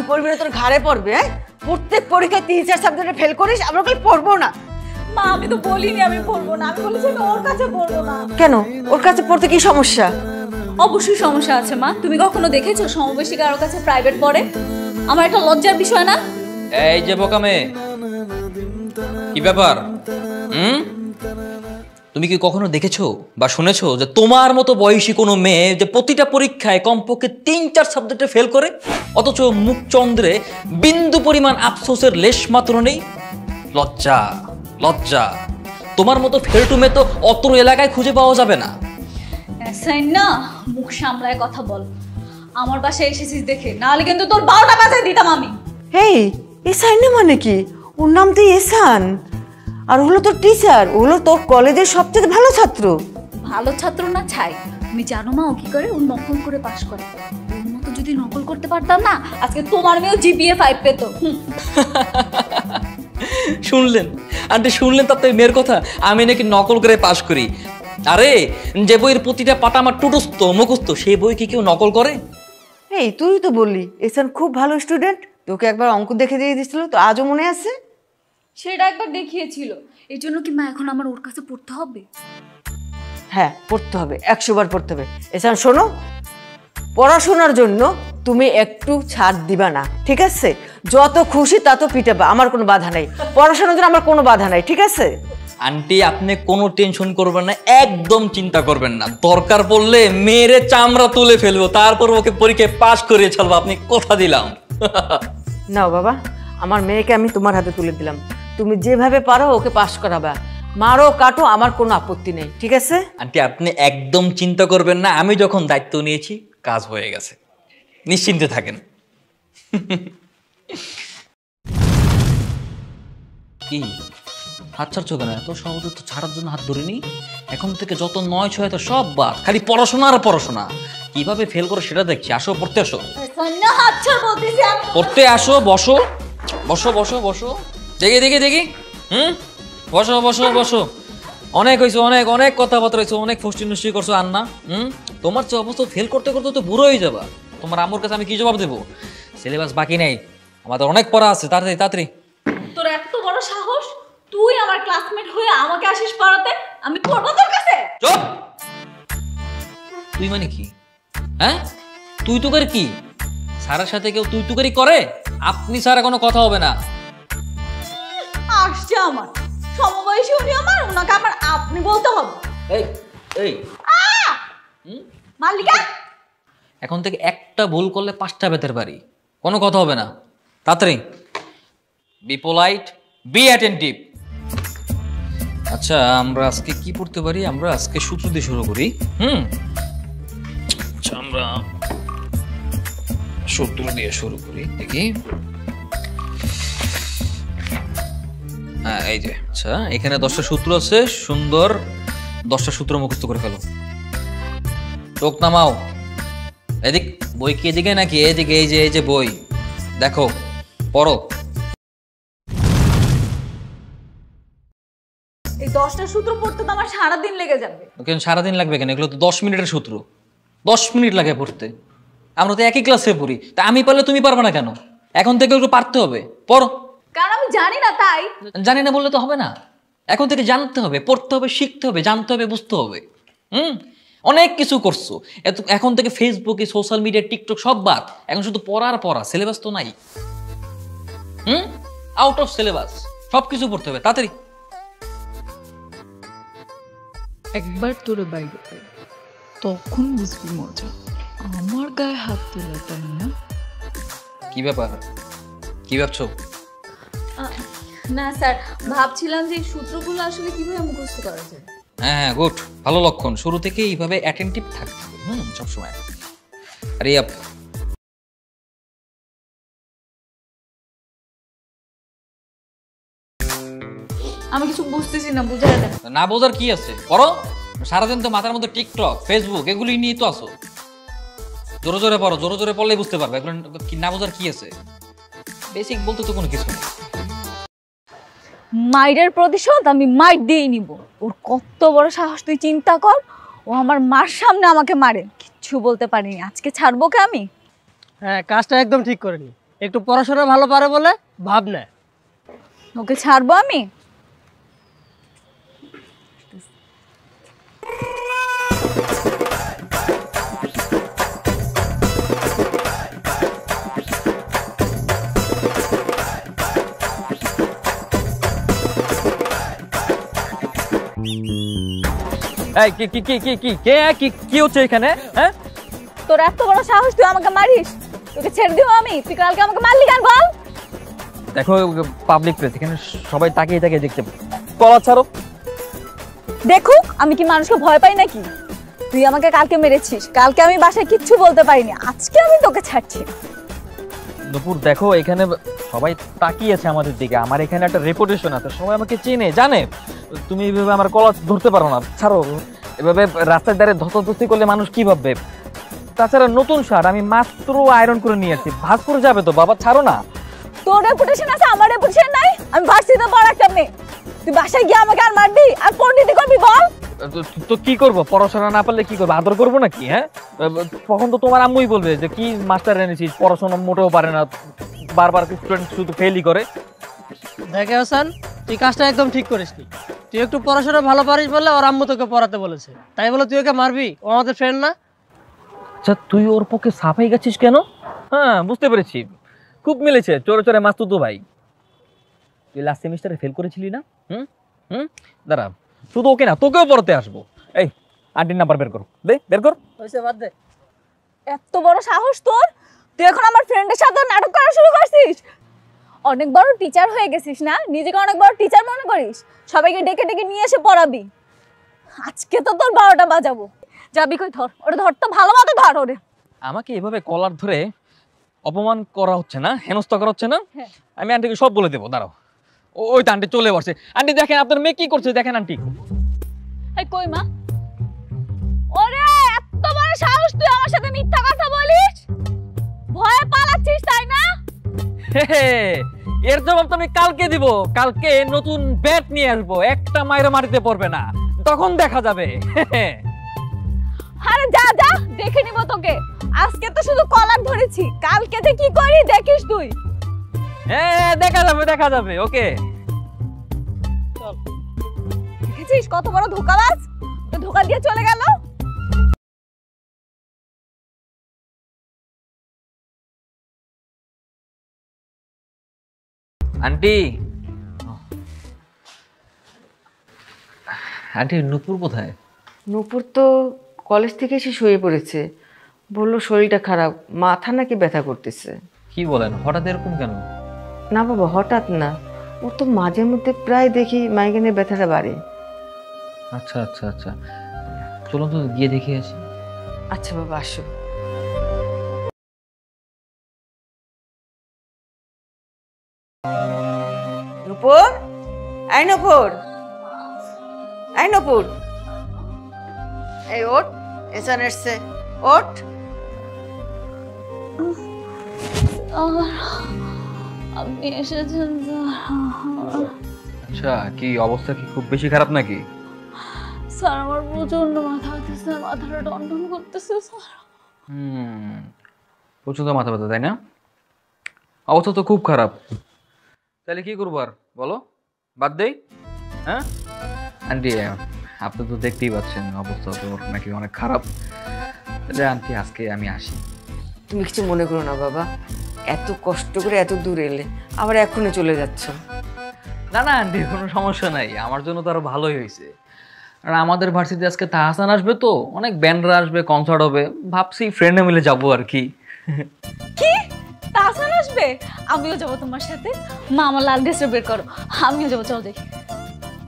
তুই পড়বি না তোর ঘাড়ে পড়বে হ্যাঁ? প্রত্যেক পরীক্ষায় তিন চার সাবজেক্টে ফেল করিস আমরা ওকে পড়ব না। মা আমি তো বলিনি আমি পড়ব না আমি বলেছি আমি ওর কাছে পড়ব না। কেন? ওর কাছে পড়তে কি সমস্যা? অবশ্যই সমস্যা আছে মা। তুমি কখনো দেখেছ সমবয়সী কাছে প্রাইভেট পড়ে? আমার একটা লজ্জার বিষয় না? এই যে বোকা মেয়ে কি ব্যাপার? হুম? তুমি কি কখনো দেখেছ বা শুনেছো যে তোমার মতো বয়সী কোনো মেয়ে যে প্রতিটা পরীক্ষায় কমপক্ষে তিন চার সাবজেক্টে ফেল করে? অথচ মুখচন্দ্রে বিন্দু পরিমাণ আফসোসের লেশ মাত্র নেই? লজ্জা লজ্জা। তোমার মতো ফেলটু মেয়ে তো অত এলাকায় খুঁজে পাওয়া যাবে না। সাইন না মুখ সামলায় কথা বল। আমার বাসায় এসেছিস দেখে নাহলে কিন্তু তোর বারোটা বাজায় দিতাম আমি। এই এসান না মানে কি? ওর নাম তো এসান। আর হলো তোর টিচার হলো তোর কলেজের সবচেয়ে ভালো ছাত্র। ভালো ছাত্র না ছাই? তুমি জানো মা ও কি করে? ও নকল করে পাশ করে। ওর মতো যদি নকল করতে পারতাম না আজকে তোমার মেয়েও জিপিএ ফাইভ পেতো। শুনলেন? আন্টি শুনলেন তাতে মেয়ের কথা? আমি নাকি নকল করে পাশ করি। আরে যে বইয়ের প্রতিটা পাতা আমার টুটস্থ মুখস্থ সেই বই কি কেউ নকল করে? এই তুই তো বললি এসান খুব ভালো স্টুডেন্ট তোকে একবার অঙ্ক দেখে দিয়ে দিয়েছিল তো আজও মনে আছে? সেটা একবার দেখিয়েছিল। এই জন্য কি মা এখন আমার ওর কাছে পড়তে হবে? হ্যাঁ পড়তে হবে একশো বার পড়তে হবে। এসান শোনো পড়াশোনার জন্য তুমি একটু ছাড় দিবা না ঠিক আছে? যত খুশি তত পিটাবা আমার কোনো বাধা নাই। পড়াশোনার জন্য আমার কোনো বাধা নাই ঠিক আছে? আন্টি আপনি কোনো টেনশন করবেন না একদম চিন্তা করবেন না। দরকার পড়লে মেরে চামড়া তুলে ফেলব তারপর ওকে পরীক্ষায় পাশ করিয়ে ছাড়বো আপনি কথা দিলাম। নাও বাবা আমার মেয়েকে আমি তোমার হাতে তুলে দিলাম। তুমি যেভাবে পারো ওকে পাশ করাবা। মারো কাটো আমার কোনো আপত্তি নেই ঠিক আছে? আন্টি আপনি একদম চিন্তা করবেন না আমি যখন দায়িত্ব নিয়েছি কাজ হয়ে গেছে। নিশ্চিন্তে থাকেন। কি? হাত ছাড়ছো কেন? এত সহজে তো ছাড়ার জন্য হাত ধরিনি? এখন থেকে যত নয় ছয় তো সব বাদ খালি পড়াশোনা আর পড়াশোনা। কীভাবে ফেল করো সেটা দেখছি আসো পড়তে আসো। পড়তে আসো বসো বসো বসো বসো। দেখি দেখি দেখি। হুম? বসো বসো বসো। অনেক হয়েছে অনেক অনেক কথাবার্তা হয়েছে অনেক ফষ্টি নষ্টি করছ আন্না। হুম? তোমার যে অবস্থা ফেল করতে করতে তো বুড়ো হয়ে যাবা। তোমার আম্মুর কাছে আমি কি জবাব দেবো? সিলেবাস বাকি নেই। আমাদের অনেক পড়া আছে তাড়াতাড়ি তাড়াতাড়ি। তোর এত বড় সাহস? তুই আমার ক্লাসমেট হয়ে আমাকে আসিস পড়াতে? আমি পড়ব তোর কাছে? চুপ! তুই মানে কি? হ্যাঁ? তুই তো করে কি? স্যারের সাথে কেউ তুই তুকারি করে আপনি স্যার কোনো কথা হবে না। আসছে আমার। সমবয়সী উনি আমার ওনাকে আমার আপনি বলতে হবে। এই এই। মালিকা! এখন থেকে একটা ভুল করলে পাঁচটা বেতের পারি কোনো কথা হবে না। তাড়াতাড়ি। বি পোলাইট বি অ্যাটেন্টিভ আচ্ছা আমরা আজকে কি পড়তে পারি? আমরা আজকে সূত্র দিয়ে শুরু করি। হুম? আচ্ছা আমরা সূত্র দিয়ে শুরু করি। দেখি। হ্যাঁ এই যে। আচ্ছা এখানে দশটা সূত্র আছে সুন্দর। দশটা সূত্র মুখস্থ করে ফেলো। চোখ নামাও। এদিক বই কি এদিকে নাকি? এদিকে এই যে এই যে বই। দেখো পড়ো। এই দশটা সূত্র পড়তে তো আমার সারাদিন লেগে যাবে। কেন সারাদিন লাগবে কেন? এগুলো তো দশ মিনিটের সূত্র। দশ মিনিট লাগে পড়তে। আমরা তো একই ক্লাসে পড়ি। তা আমি পারলে তুমি পারবে না কেন? এখন থেকে পারতে হবে। পড়ো। কারণ আমি জানি না তাই। জানি না বললে তো হবে না। এখন থেকে জানতে হবে পড়তে হবে শিখতে হবে জানতে হবে বুঝতে হবে। হুম? অনেক কিছু করছ। এত এখন থেকে ফেসবুকে সোশ্যাল মিডিয়া টিকটক সব বাদ। এখন শুধু পড়ার পড়া সিলেবাস তো নাই। হুম? আউট অফ সিলেবাস সব কিছু পড়তে হবে তাড়াতাড়ি। একবার তোরে বাইরে তখন বুঝবি মজা। আমার গায়ে হাত তোলা তাই না? কি ব্যাপার? কি ভাবছ? না স্যার ভাবছিলাম যে সূত্রগুলো আসলে কীভাবে মুখস্থ করা যায়। হ্যাঁ হ্যাঁ গুড। ভালো লক্ষণ। শুরু থেকে এইভাবে অ্যাটেন্টিভ থাকতে হবে হুম সবসময়। আরে আপ আমি কিছু বুঝতেছি না বুঝাই দেন। না বোঝার কি আছে? পড়ো সারাদিন তো মাথার মধ্যে টিকটক ফেসবুক এগুলি নিয়ে তো আসো জোরে জোরে পড়ো জোরে জোরে পড়লেই বুঝতে পারবে। এগুলো না বোঝার কি আছে? বেসিক বলতে তো কোনো কিছু নেই। মাইরের প্রতিশোধ আমি মাইট দিয়েই নিব। ওর কত বড় সাহস তুই চিন্তা কর। ও আমার মার সামনে আমাকে মারে। কিচ্ছু বলতে পারিনি। আজকে ছাড়বো কে আমি? হ্যাঁ কাজটা একদম ঠিক করেনি। একটু পড়াশোনা ভালো পারে বলে ভাব নেয় ওকে ছাড়বো আমি? এই কি কি কি কি কি কে কি কি হচ্ছে এখানে? হ্যাঁ? তোর এত বড় সাহস তুই আমাকে মারিস? তোকে ছেড়ে আমি? তুই কালকে আমাকে মারলি কেন বল? দেখো পাবলিক প্লেস এখানে সবাই তাকিয়ে তাকিয়ে দেখতে কলা ছাড়ো। দেখুক আমি কি মানুষকে ভয় পাই নাকি? তুই আমাকে কালকে মেরেছিস। কালকে আমি বাসায় কিচ্ছু বলতে পারিনি। আজকে আমি তোকে ছাড়ছি। দুপুর, দেখো, এখানে সবাই তাকিয়েছে আমাদের দিকে। আমার এখানে একটা রেপুটেশন আছে। সবাই আমাকে চেনে, জানে। তুমি এইভাবে আমার কলা ধরতে পারো না। ছাড়ো, এভাবে রাস্তার ধারে ধস্তাধস্তি করলে মানুষ কি ভাববে? তাছাড়া নতুন সার আমি মাত্র আয়রন করে নিয়ে আসছি। ভাগ করে যাবে তো, বাবা, ছাড়ো না। তোর রেপুটেশন আছে, আমার রেপুটেশন নাই? আমি ভার্সিতে পড়া একটা মেয়ে তুই বাসায় গিয়ে আমাকে আর মারবি? আর পণ্ডিতি করবি বল? তো- কি করব? পড়াশোনা না পারলে কি করব? আদর করব নাকি হ্যাঁ? তখন তো তোমার আম্মুই বলবে যে কি মাস্টার এনেছিস? পড়াশোনা মোটেও পারে না। বারবার স্টুডেন্ট শুধু ফেলই করে। দেখে হাসান তুই কাজটা একদম ঠিক করিসনি তুই একটু পড়াশোনা ভালো পারিস বলে ওর আম্মু তোকে পড়াতে বলেছে। তাই বলে তুই ওকে মারবি? ও আমাদের ফ্রেন্ড না? আচ্ছা তুই ওর পক্ষে সাফাই গেছিস কেন? হ্যাঁ বুঝতে পেরেছি। খুব মিলেছে চোরে চোরে মাস্তু তো ভাই। তুই লাস্ট সেমিস্টারে ফেল করেছিলি না? হুম? হুম? দাঁড়া শুধু ওকে না তোকেও পড়তে আসব। এই আন্টির নাম্বার বের কর। দে বের কর। হয়েছে বাদ দে। এত বড় সাহস তোর? তুই এখন আমার ফ্রেন্ডের সাথে নাটক করা শুরু করছিস? অনেক বড় টিচার হয়ে গেছিস না? নিজেকে অনেক বড় টিচার মনে করিস? সবাইকে ডেকে ডেকে নিয়ে এসে পড়াবি। আজকে তো তোর বারোটা বাজাবো। যাবি কই ধর? ওরে ধর তো ভালো মতো ধর ওরে। আমাকে এভাবে কলার ধরে অপমান করা হচ্ছে না? হেনস্থা করা হচ্ছে না? হ্যাঁ। আমি আন্টিকে সব বলে দেবো দাঁড়াও। ওই তো আন্টি চলে বসছে আন্টি দেখেন আপনার মেয়ে কি করছে? দেখেন আন্টি। এই কই মা? ওরে এত বড় সাহস তুই আমার সাথে মিথ্যা কথা বলিস? ভয়ে পালাচ্ছিস তাই না? এর জবাব তো আমি কালকে দিব। কালকে নতুন ব্যাট নিয়ে আসব। একটা মায়ের মারিতে পড়বে না। তখন দেখা যাবে। আরে যা যা দেখে নিব তোকে। আজকে তো শুধু কলার ধরেছি। কালকে যে কি করি দেখিস তুই। হ্যাঁ দেখা যাবে দেখা যাবে। ওকে। দেখেছিস? কত বড় ধোকাবাজ? ধোকা দিয়ে চলে গেল। আন্টি। আন্টি নুপুর কোথায়? নূপুর তো কলেজ থেকে এসে শুয়ে পড়েছে। বলল শরীরটা খারাপ মাথা নাকি ব্যথা করতেছে। কি বলেন হঠাৎ এরকম কেন? না বাবা হঠাৎ না। ওর তো মাঝে মধ্যে প্রায় দেখি মাইগ্রেনের ব্যথাটা বাড়ে। আচ্ছা আচ্ছা আচ্ছা। চলুন তো গিয়ে দেখে আসি। আচ্ছা বাবা আসো নূপুর? I Nupur. আই নূপুর। এই ওট এসান এসছে। ওট আপনি এসেছেন আচ্ছা কি অবস্থা কি? খুব বেশি খারাপ নাকি? স্যার আমার প্রচণ্ড মাথা ব্যথা মাথাটা টনটন করতেছে স্যার। হুম প্রচুর তো মাথা ব্যথা তাই না? অবস্থা তো খুব খারাপ। তাহলে কি করব আর? বলো বাদ দেই? হ্যাঁ? আন্টি আপনি তো দেখতেই পাচ্ছেন অবস্থা তো নাকি অনেক খারাপ। তাহলে আন্টি আজকে আমি আসি। তুমি কিছু মনে করো না বাবা এত কষ্ট করে এত দূর এলে আবার এখনই চলে যাচ্ছ। না না আন্টি কোনো সমস্যা নাই। আমার জন্য তো আরও ভালোই হয়েছে। আর আমাদের ভার্সিটি আজকে তাহাসান আসবে তো অনেক ব্যান্ডরা আসবে কনসার্ট হবে। ভাবছি ফ্রেন্ডে মিলে যাব আর কি। কি? তাসান আসবে? আমিও যাব তোমার সাথে। মা আমার লাল ড্রেসটা বের করো। আমিও যাব চল দেখি।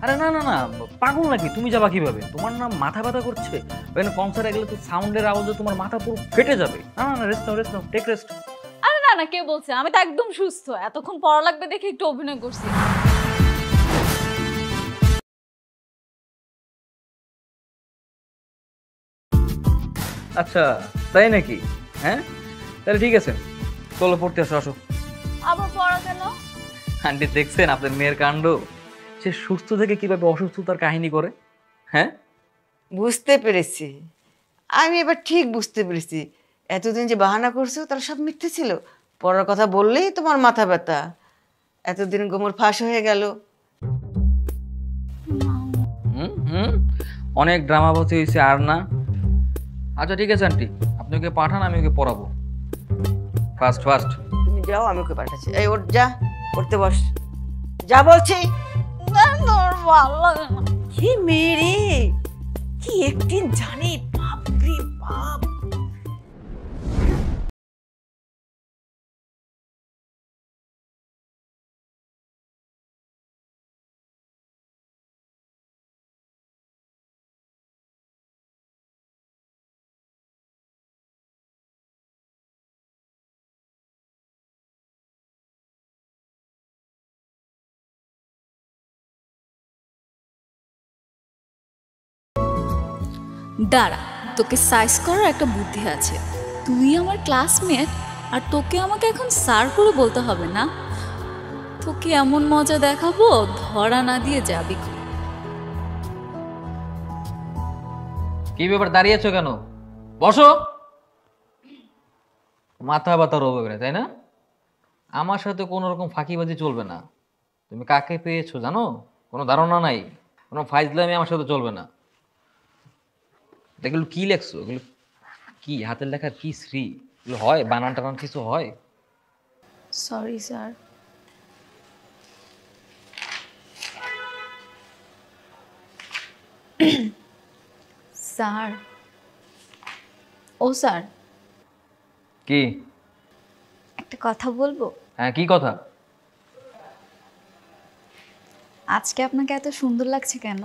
আরে না না না পাগল নাকি? তুমি যাবা কীভাবে? তোমার না মাথা ব্যথা করছে। ওখানে কনসার্টে গেলে তো সাউন্ডের আওয়াজে তোমার মাথা পুরো ফেটে যাবে। না না না রেস্ট নাও রেস্ট নাও টেক রেস্ট আরে না না কে বলছে? আমি তো একদম সুস্থ। এতক্ষণ পড়া লাগবে দেখে একটু অভিনয় করছি। আচ্ছা তাই নাকি? হ্যাঁ? তাহলে ঠিক আছে চলো পড়তে আসো আসো। আবার পড়া কেন? আন্টি দেখছেন আপনার মেয়ের কাণ্ড? সে সুস্থ থেকে কীভাবে অসুস্থতার কাহিনী করে? হ্যাঁ? বুঝতে পেরেছি। আমি এবার ঠিক বুঝতে পেরেছি। এতদিন যে বাহানা করছ তারা সব মিথ্যে ছিল। পড়ার কথা বললেই তোমার মাথা ব্যথা। এতদিন গোমর ফাঁস হয়ে গেল। হুম হুম। অনেক ড্রামাবাজি হয়েছে আর না? আচ্ছা ঠিক আছে আন্টি আপনি ওকে পাঠান, আমি ওকে পড়াবো। ফার্স্ট ফার্স্ট তুমি যাও, আমি ওকে পাঠাচ্ছি। এই ওর যা, পড়তে বস। যা বলছি। কি মেরে? কি একদিন জানে বাপ রে বাপ। দাঁড়া, তোকে সাইজ করার একটা বুদ্ধি আছে। তুই আমার ক্লাসমেট আর তোকে আমাকে এখন স্যার করে বলতে হবে না। তোকে এমন মজা দেখাবো, ধরা না দিয়ে যাবি। কি ব্যাপার দাঁড়িয়েছো কেন? বসো। মাথা ব্যথা রোবে করে তাই না? আমার সাথে কোনো রকম ফাঁকিবাজি চলবে না। তুমি কাকে পেয়েছ জানো? কোনো ধারণা নাই। কোনো ফাইজলামি আমার সাথে চলবে না। এগুলো কি লেখছো? এগুলো কি? হাতের লেখার কি শ্রী এগুলো হয়? বানান টানান কিছু হয়? সরি স্যার স্যার ও স্যার কি? একটা কথা বলব? হ্যাঁ কি কথা? আজকে আপনাকে এত সুন্দর লাগছে কেন?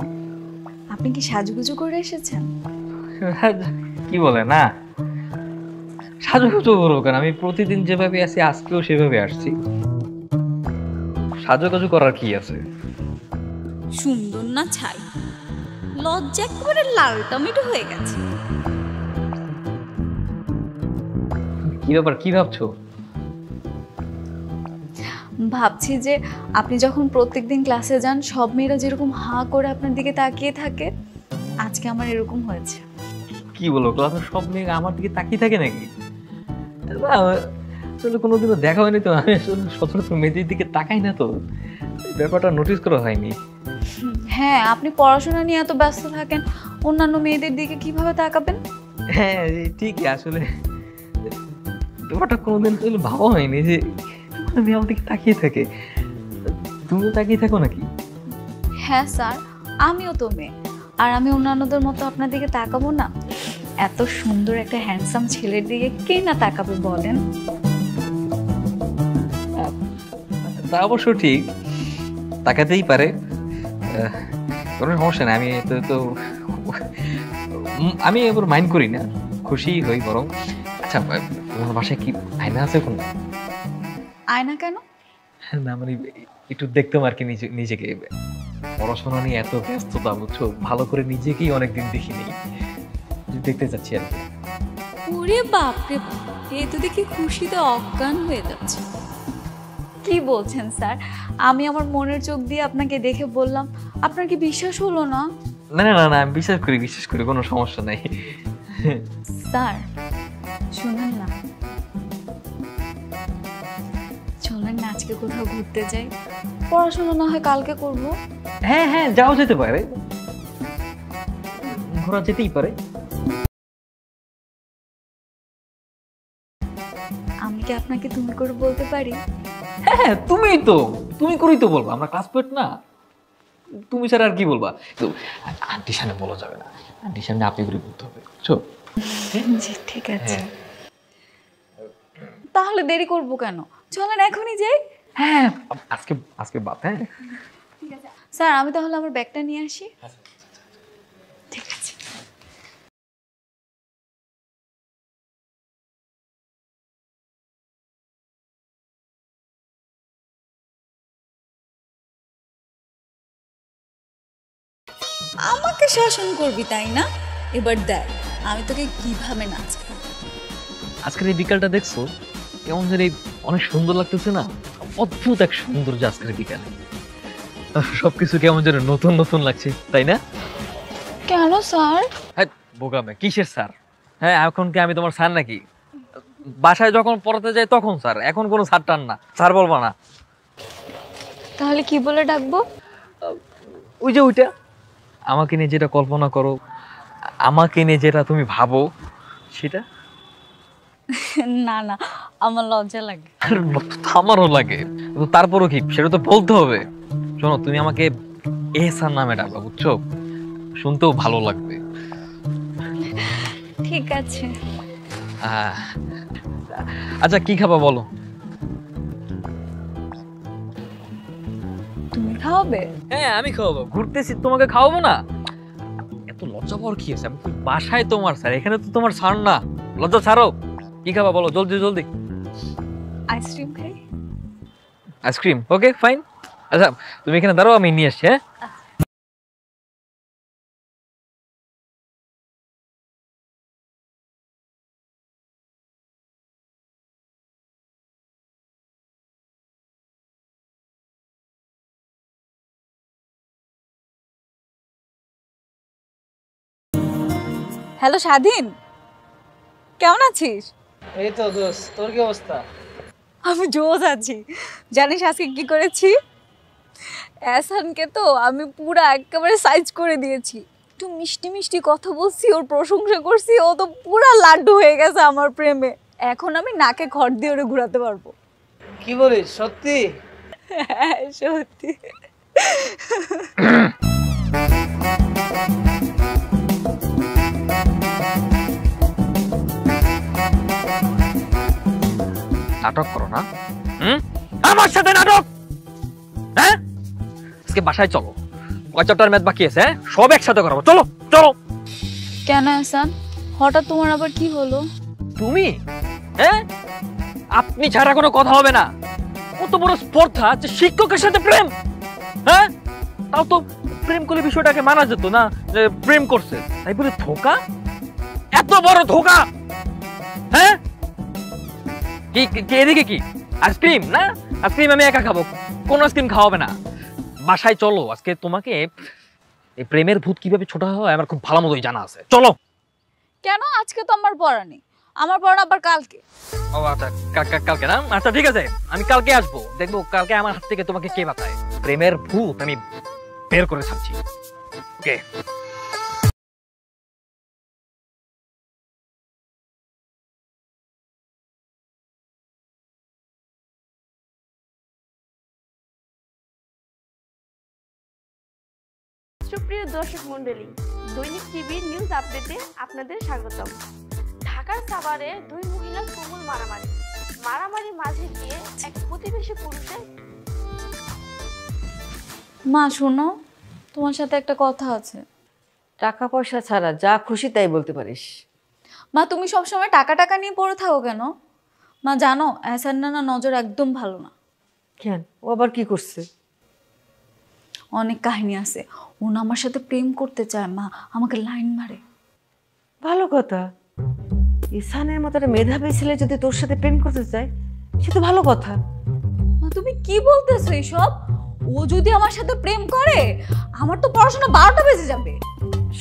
আপনি কি সাজুগুজু করে এসেছেন? কি বলে না? সাজুগুজু করব কেন? আমি প্রতিদিন যেভাবে আছি আজকেও সেভাবে আসছি। সাজুগুজু করার কি আছে? সুন্দর না ছাই? লজ্জা একেবারে লাল টমেটো হয়ে গেছে। কি ব্যাপার কি ভাবছ? ভাবছি যে আপনি যখন প্রত্যেকদিন ক্লাসে যান সব মেয়েরা যেরকম হাঁ করে আপনার দিকে তাকিয়ে থাকে আজকে আমার এরকম হয়েছে। কি বলো ক্লাসের সব মেয়ে আমার দিকে তাকিয়ে থাকে নাকি? আসলে কোনোদিনও দেখা হয়নি তো আমি আসলে সচরাচর মেয়েদের দিকে তাকাই না তো। ব্যাপারটা নোটিস করা হয়নি। হ্যাঁ আপনি পড়াশোনা নিয়ে এত ব্যস্ত থাকেন অন্যান্য মেয়েদের দিকে কীভাবে তাকাবেন? হ্যাঁ ঠিকই আসলে ব্যাপারটা কোনোদিন আসলে ভাবা হয়নি যে মেয়ে আমার দিকে তাকিয়ে থাকে। তুমিও তাকিয়ে থাকো নাকি? হ্যাঁ স্যার আমিও তো মেয়ে। আর আমি অন্যান্যদের মতো আপনার দিকে তাকাবো না? এত সুন্দর একটা হ্যান্ডসাম ছেলের দিকে কে না তাকাবে বলেন? তা অবশ্য ঠিক তাকাতেই পারে। কোনো সমস্যা নেই আমি তো তো আমি এবার মাইন্ড করি না খুশি হই বরং। আচ্ছা তোমার বাসায় কি আয়না আছে কোনো? আয়না কেন? না মানে একটু দেখতাম আর কি নিজে নিজেকে। পড়াশোনা নিয়ে এত ব্যস্ততা বুঝছ? ভালো করে নিজেকেই অনেকদিন দেখিনি। দেখতে চাচ্ছি আর ওরে বাপরে এ তো দেখি খুশিতে অজ্ঞান হয়ে যাচ্ছে। কি বলছেন স্যার? আমি আমার মনের চোখ দিয়ে আপনাকে দেখে বললাম আপনার কি বিশ্বাস হলো না? না না না না আমি বিশ্বাস করি বিশ্বাস করি কোনো সমস্যা নাই। স্যার শুনুন না। চলেন না আজকে কোথাও ঘুরতে যাই। পড়াশোনা না হয় কালকে করব। হ্যাঁ হ্যাঁ যাওয়া যেতে পারে। ঘোরা যেতেই পারে। আমি কি আপনাকে তুমি করে বলতে পারি? হ্যাঁ তুমিই তো তুমি করেই তো বলবা আমরা ক্লাসমেট না। তুমি ছাড়া আর কি বলবা? তো আন্টির সামনে বলা যাবে না। আন্টির সামনে আপনি করে বলতে হবে। বুঝছ জি ঠিক আছে। তাহলে দেরি করব কেন? চলেন এখনই যাই। হ্যাঁ। আজকে আজকে বাদ হ্যাঁ। স্যার আমি তাহলে আমার ব্যাগটা নিয়ে আসি। ঠিক আছে। আমাকে শাসন করবি তাই না? এবার দেখ আমি তোকে কীভাবে নাচ আজকের এই বিকালটা দেখছ কেমন যেন অনেক সুন্দর লাগতেছে না? অদ্ভুত এক সৌন্দর্য আজকের বিকালে। সবকিছু কেমন যেন নতুন নতুন লাগছে তাই না? কেন স্যার? হ্যাঁ বোকামে কিসের স্যার? হ্যাঁ এখন কি আমি তোমার স্যার নাকি? বাসায় যখন পড়াতে যাই তখন স্যার এখন কোনো স্যার টান না স্যার বলব না। তাহলে কি বলে ডাকবো? ওই যে ওইটা আমাকে নিয়ে যেটা কল্পনা করো আমাকে নিয়ে যেটা তুমি ভাবো সেটা? না না আমার লজ্জা লাগে। আমারও লাগে। তারপরও কি? সেটা তো বলতে হবে। শোনো তুমি আমাকে এহসান নামে ডাকবা বুঝছ? শুনতেও ভালো লাগবে। ঠিক আছে। আচ্ছা কি খাবা বলো? তুমি খাওয়াবে? হ্যাঁ আমি খাওয়াবো। ঘুরতেছি তোমাকে খাওয়াবো না? এত লজ্জা পাওয়ার কি আছে? আমি বাসায় তোমার স্যার। এখানে তো তোমার স্যার না। লজ্জা ছাড়ো। কি খাবা বলো? জলদি জলদি। আইসক্রিম খাই। আইসক্রিম ওকে ফাইন আচ্ছা তুমি এখানে দাঁড়াও আমি নিয়ে আসছি হ্যাঁ? হ্যালো স্বাধীন কেমন আছিস? এই তো দোস্ত তোর কি অবস্থা? আমি জোজ আছি। জানিস আজকে কি করেছি? এসানকে তো আমি পুরো একেবারে সাইজ করে দিয়েছি। একটু মিষ্টি মিষ্টি কথা বলছি ওর প্রশংসা করছি ও তো পুরা লাড্ডু হয়ে গেছে আমার প্রেমে। এখন আমি নাকে খড় দিয়ে ওরে ঘুরাতে পারব। কি বলিস সত্যি? হ্যাঁ সত্যি। নাটক করো না। হুম? আমার সাথে নাটক? হ্যাঁ? আজকে বাসায় চলো। পঁচাত্তর ম্যাচ বাকি আছে হ্যাঁ? সব একসাথে করাবো। চলো চলো। কেন এসান হঠাৎ তোমার আবার কি হলো? তুমি? হ্যাঁ? আপনি ছাড়া কোনো কথা হবে না। কত বড় স্পর্ধা যে শিক্ষকের সাথে প্রেম। হ্যাঁ? তাও তো প্রেম করলে বিষয়টাকে মানা যেত না যে প্রেম করছে। তাই বলে ধোকা? এত বড় ধোকা! হ্যাঁ? কি এদিকে কি? আইসক্রিম না? আইসক্রিম আমি একা খাব। কোন আইসক্রিম খাওয়াবে না। বাসায় চলো আজকে তোমাকে এই প্রেমের ভূত কীভাবে ছোট হয় আমার খুব ভালো মতোই জানা আছে। চলো। কেন? আজকে তো আমার পড়া নেই। আমার পড়া আবার কালকে। ও আচ্ছা কালকে না? আচ্ছা ঠিক আছে। আমি কালকে আসব। দেখব কালকে আমার হাত থেকে তোমাকে কে বাঁচায়। প্রেমের ভূত আমি বের করে ছাড়ছি। ওকে সুপ্রিয় দর্শক মণ্ডলী দৈনিক টিভির নিউজ আপডেটে আপনাদের স্বাগতম। ঢাকার সাভারে দুই মহিলার তুমুল মারামারি। মারামারি মাঝে গিয়ে এক প্রতিবেশী পুরুষের মা শোনো তোমার সাথে একটা কথা আছে। টাকা পয়সা ছাড়া যা খুশি তাই বলতে পারিস। মা তুমি সবসময় টাকা টাকা নিয়ে পড়ে থাকো কেন? মা জানো এসার নানা নজর একদম ভালো না। কেন? ও আবার কি করছে? অনেক কাহিনী আছে। ও না আমার সাথে প্রেম করতে চায় মা আমাকে লাইন মারে। ভালো কথা। ঈশানের মতো একটা মেধাবী ছেলে যদি তোর সাথে প্রেম করতে চায় সে তো ভালো কথা। মা তুমি কি বলতেছো এইসব ও যদি আমার সাথে প্রেম করে আমার তো পড়াশোনা বারোটা বেজে যাবে।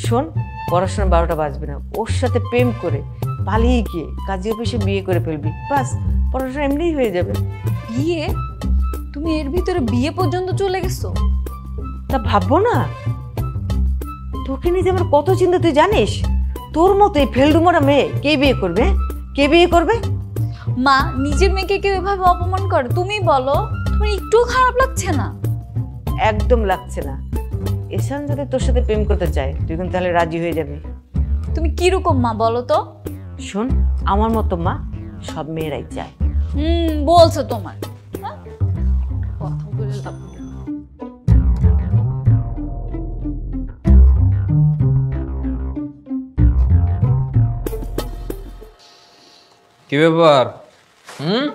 শোন পড়াশোনা বারোটা বাজবে না। ওর সাথে প্রেম করে পালিয়ে গিয়ে কাজী অফিসে বিয়ে করে ফেলবি। বাস পড়াশোনা এমনিই হয়ে যাবে। বিয়ে তুমি এর ভিতরে বিয়ে পর্যন্ত চলে গেছো? তা ভাববো না? তোকে নিয়ে যে আমার কত চিন্তা তুই জানিস? তোর মতো এই ফেলডুমরা মেয়ে কে বিয়ে করবে? কে বিয়ে করবে? মা নিজের মেয়েকে কেউ এভাবে অপমান করে? তুমি বলো তোমার একটু খারাপ লাগছে না? একদম লাগছে না। এসান যদি তোর সাথে প্রেম করতে চায় তুই কিন্তু তাহলে রাজি হয়ে যাবি। তুমি কীরকম মা বলো তো? শোন আমার মতো মা সব মেয়েরাই চায়। হুম বলছো তোমার। কি ব্যাপার? হুম?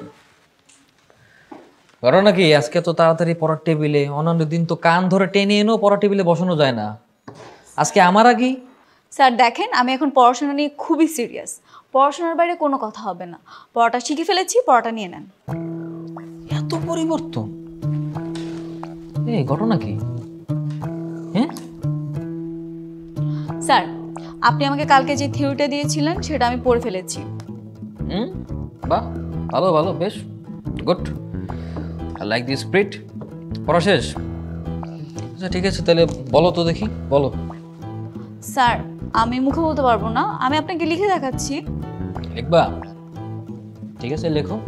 করো নাকি? আজকে তো তাড়াতাড়ি পড়ার টেবিলে অন্যান্য দিন তো কান ধরে টেনে এনেও পড়ার টেবিলে বসানো যায় না। আজকে আমার আগেই স্যার দেখেন আমি এখন পড়াশোনা নিয়ে খুবই সিরিয়াস। পড়াশোনার বাইরে কোনো কথা হবে না। পড়াটা শিখে ফেলেছি পড়াটা নিয়ে নেন। এত পরিবর্তন? এই ঘটনা কি? হ্যাঁ? স্যার আপনি আমাকে কালকে যে থিওরিটা দিয়েছিলেন সেটা আমি পড়ে ফেলেছি। হুম? বাহ ভালো ভালো বেশ good. I like the spirit পড়া শেষ? আচ্ছা ঠিক আছে তাহলে বলো তো দেখি বলো। স্যার আমি মুখে বলতে পারব না। আমি আপনাকে লিখে দেখাচ্ছি। লিখবা? ঠিক আছে লেখো।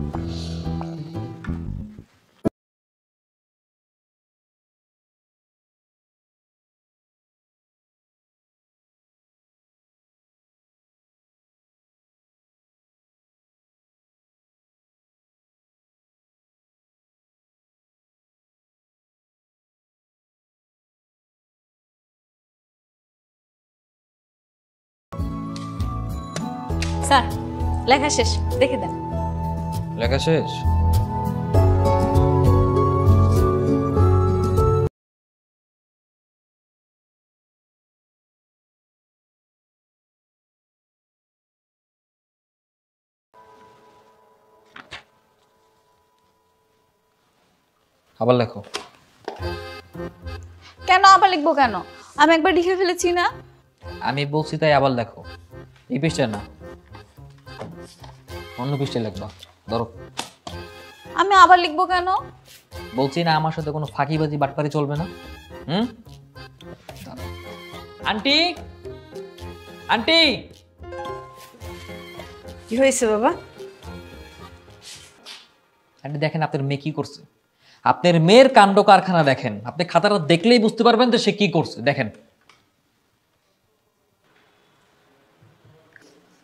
স্যার লেখা শেষ দেখে দেন। লেখা শেষ? আবার লেখো। কেন আবার লিখব কেন? আমি একবার লিখে ফেলেছি না? আমি বলছি তাই আবার লেখো। এই না অন্য পৃষ্ঠায় লেখবা ধরো। আমি আবার লিখব কেন? বলছি না আমার সাথে কোনো ফাঁকিবাজি বাটপারি চলবে না। হুম? আন্টি! আন্টি! কি হয়েছে বাবা? আন্টি দেখেন আপনার মেয়ে কি করছে। আপনার মেয়ের কাণ্ড কারখানা দেখেন। আপনি খাতাটা দেখলেই বুঝতে পারবেন তো সে কি করছে। দেখেন।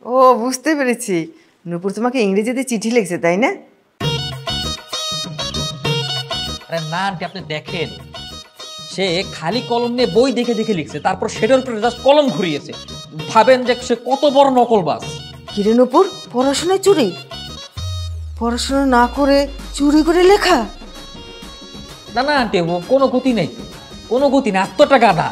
ও বুঝতে পেরেছি। নূপুর তোমাকে ইংরেজিতে চিঠি লিখছে তাই না? আরে না আন্টি আপনি দেখেন। সে খালি কলম নিয়ে বই দেখে দেখে লিখছে তারপর সেটার উপরে জাস্ট কলম ঘুরিয়েছে। ভাবেন যে সে কত বড় নকলবাজ। কিরে নূপুর পড়াশোনায় চুরি? পড়াশোনা না করে চুরি করে লেখা? না না আন্টি ও কোনো গতি নেই। কোনো গতি নেই আত্মটা গাধা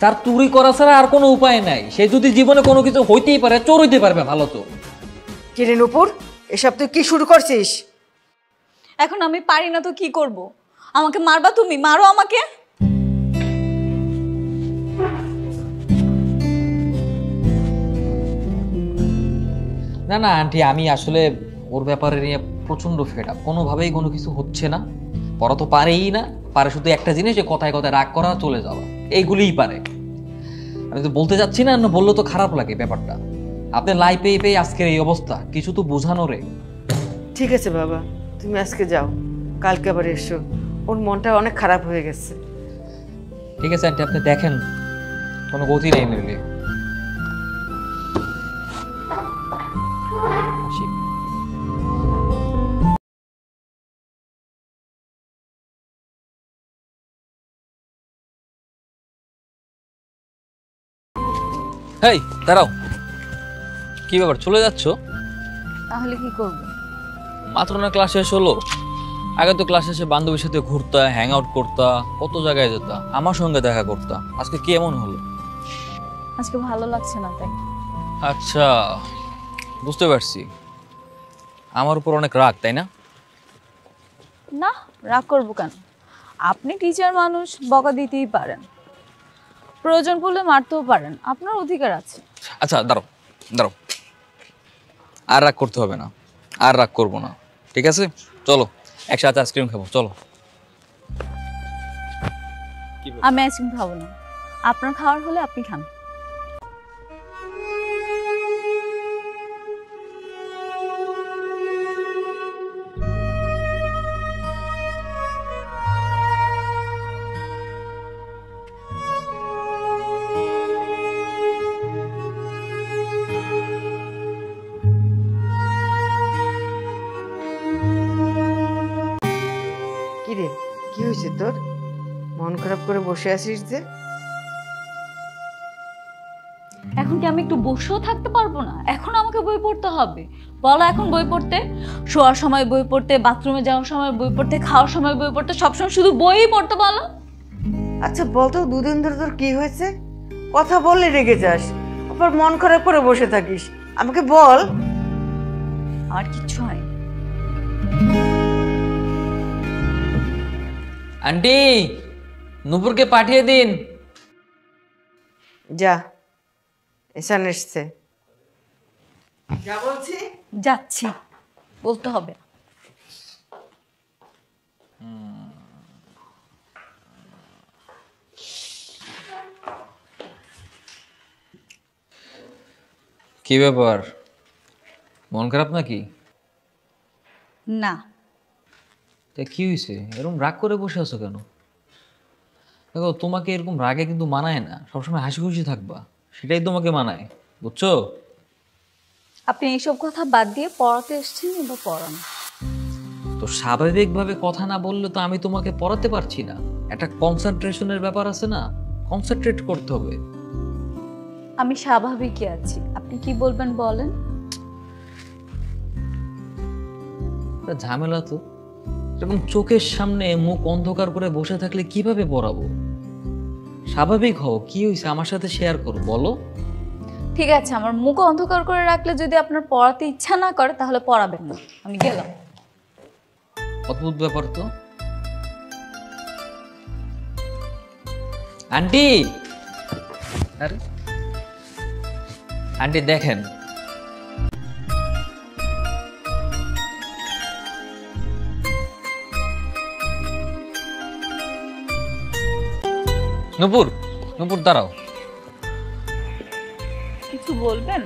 তার চুরি করা ছাড়া আর কোনো উপায় নাই। সে যদি জীবনে কোনো কিছু হইতেই পারে চোর হইতে পারবে ভালো তো। কিরে নূপুর এসব তুই কি শুরু করছিস? এখন আমি পারি না তো কি করব? আমাকে মারবা তুমি? মারো আমাকে? না না আন্টি আমি আসলে ওর ব্যাপারে নিয়ে প্রচণ্ড ফেড আপ। কোনোভাবেই কোনো কিছু হচ্ছে না। পড়া তো পারেই না। পারে শুধু একটা জিনিস যে কথায় কথায় রাগ করা চলে যাওয়া। এইগুলিই পারে। আমি তো বলতে যাচ্ছি না বললে তো খারাপ লাগে ব্যাপারটা। আপনি লাই পেয়ে পেয়ে আজকের এই অবস্থা কিছু তো বোঝানো রে। ঠিক আছে বাবা তুমি আজকে যাও কালকে আবার এসো। ওর মনটা অনেক খারাপ হয়ে গেছে। ঠিক আছে আন্টি আপনি দেখেন কোনো গতি নেই নইলে হেই দাঁড়াও। কি ব্যাপার চলে যাচ্ছ? তাহলে কি করব? মাত্র না ক্লাস শেষ হলো? আগে তো ক্লাস শেষে বান্ধবীর সাথে ঘুরতা হ্যাং আউট করতা কত জায়গায় যেতা আমার সঙ্গে দেখা করতা। আজকে কি এমন হলো? আজকে ভালো লাগছে না তাই। আচ্ছা বুঝতে পারছি। আমার উপর অনেক রাগ তাই না? না রাগ করব কেন? আপনি টিচার মানুষ বকা দিতেই পারেন। প্রয়োজন পড়লে মারতেও পারেন। আপনার অধিকার আছে। আচ্ছা দাঁড়ো দাঁড়ো আর রাগ করতে হবে না। আর রাগ করব না। ঠিক আছে? চলো একসাথে আইসক্রিম খাব চলো। আমি আইসক্রিম খাব না। আপনার খাওয়ার হলে আপনি খান। তোর? মন খারাপ করে বসে আছিস যে? এখন কি আমি একটু বসেও থাকতে পারব না? এখন আমাকে বই পড়তে হবে। বলো এখন বই পড়তে। শোয়ার সময় বই পড়তে বাথরুমে যাওয়ার সময় বই পড়তে খাওয়ার সময় বই পড়তে সবসময় শুধু বইই পড়তে বলো। আচ্ছা বলতো দুদিন ধরে তোর কি হয়েছে? কথা বললে রেগে যাস। আবার মন খারাপ করে বসে থাকিস। আমাকে বল। আর কিচ্ছু হয় আন্টি নুপুরকে পাঠিয়ে দিন যা এসান এসছে। যা বলছি? যাচ্ছি বলতে হবে। কি ব্যাপার? মন খারাপ নাকি? না। তা কি হয়েছে এরকম রাগ করে বসে আছো কেন? দেখো তোমাকে এরকম রাগে কিন্তু মানায় না। সবসময় হাসি খুশি থাকবা। সেটাই তোমাকে মানায় বুঝছ? আপনি এইসব কথা বাদ দিয়ে পড়াতে এসেছেন এবার পড়ান? তো স্বাভাবিকভাবে কথা না বললে তো আমি তোমাকে পড়াতে পারছি না। একটা কনসেন্ট্রেশনের ব্যাপার আছে না? কনসেন্ট্রেট করতে হবে। আমি স্বাভাবিকই আছি। আপনি কি বলবেন বলেন? ঝামেলা তো। এরকম চোখের সামনে মুখ অন্ধকার করে বসে থাকলে কীভাবে পড়াবো? স্বাভাবিক হও কি হয়েছে আমার সাথে শেয়ার করো বলো। ঠিক আছে আমার মুখ অন্ধকার করে রাখলে যদি আপনার পড়াতে ইচ্ছা না করে তাহলে পড়াবেন না। আমি গেলাম। অদ্ভুত ব্যাপার তো। আন্টি! আরে। আন্টি দেখেন। নুপুর নুপুর দাঁড়াও। কিছু বলবেন?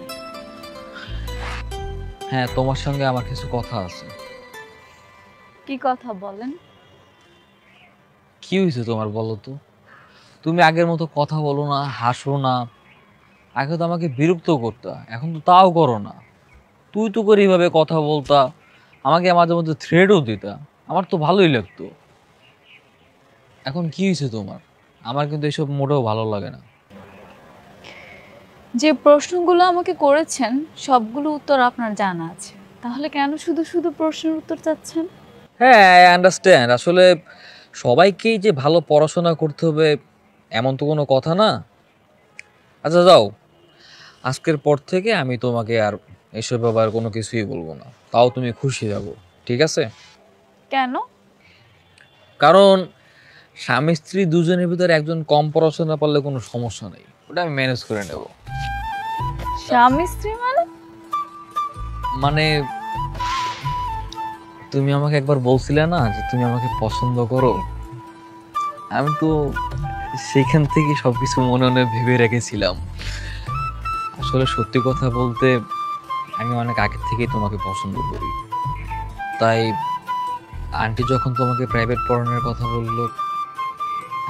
হ্যাঁ তোমার সঙ্গে আমার কিছু কথা আছে। কি কথা বলেন? কি হয়েছে তোমার বলো তো? তুমি আগের মতো কথা বলো না হাসো না। আগে তো আমাকে বিরক্ত করতা এখন তো তাও করো না। তুই তো করে এইভাবে কথা বলতা আমাকে মাঝে মধ্যে থ্রেডও দিতা। আমার তো ভালোই লাগতো। এখন কি হয়েছে তোমার? আমার কিন্তু এসব মোটেও ভালো লাগে না। যে প্রশ্নগুলো আমাকে করেছেন সবগুলো উত্তর আপনার জানা আছে। তাহলে কেন শুধু শুধু প্রশ্নের উত্তর চাচ্ছেন? হ্যাঁ আই আন্ডারস্ট্যান্ড আসলে সবাইকেই যে ভালো পড়াশোনা করতে হবে এমন তো কোনো কথা না। আচ্ছা যাও। আজকের পর থেকে আমি তোমাকে আর এসব ব্যাপার কোনো কিছুই বলব না। তাও তুমি খুশি যাব। ঠিক আছে? কেন? কারণ স্বামী স্ত্রী দুজনের ভিতরে একজন কম পড়াশোনা পারলে কোনো সমস্যা নেই। ওটা আমি ম্যানেজ করে নেব। স্বামী স্ত্রী মানে? মানে তুমি আমাকে একবার বলছিলে না যে তুমি আমাকে পছন্দ করো? আমি তো সেখান থেকে সবকিছু মনে মনে ভেবে রেখেছিলাম। আসলে সত্যি কথা বলতে আমি অনেক আগে থেকেই তোমাকে পছন্দ করি। তাই আন্টি যখন তোমাকে প্রাইভেট পড়ানোর কথা বলল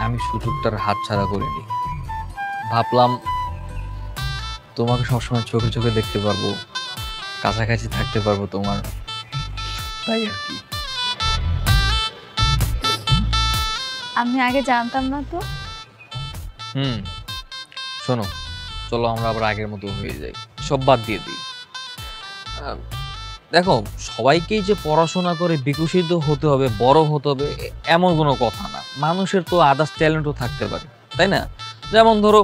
আমি সুযোগটার হাত ছাড়া করিনি। ভাবলাম তোমাকে সবসময় চোখে চোখে দেখতে পারব কাছাকাছি থাকতে পারব তোমার। তাই আর কি। আমি আগে জানতাম না তো। হুম শোনো চলো আমরা আবার আগের মতো হয়ে যাই। সব বাদ দিয়ে দিই। দেখো সবাইকেই যে পড়াশোনা করে বিকশিত হতে হবে বড় হতে হবে এমন কোনো কথা মানুষের তো আদার্স ট্যালেন্টও থাকতে পারে তাই না? যেমন ধরো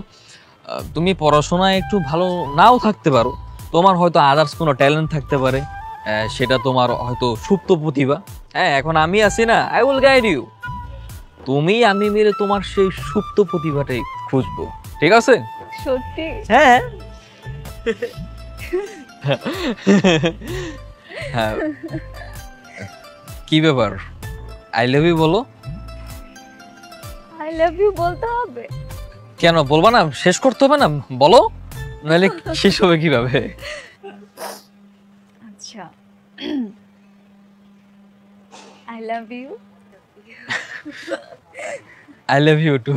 তুমি পড়াশোনায় একটু ভালো নাও থাকতে পারো তোমার হয়তো আদার্স কোনো ট্যালেন্ট থাকতে পারে সেটা তোমার হয়তো সুপ্ত প্রতিভা। হ্যাঁ এখন আমি আছি না আই উইল গাইড ইউ তুমি আমি মিলে তোমার সেই সুপ্ত প্রতিভাটাই খুঁজবো ঠিক আছে? সত্যি? হ্যাঁ। হ্যাঁ। কি ব্যাপার? আই লাভ ইউ বলো। লাভ ইউ বলতে হবে? কেন বলবা না? শেষ করতে হবে না? বলো। নাহলে শেষ হবে কীভাবে? আচ্ছা। I love you I love you too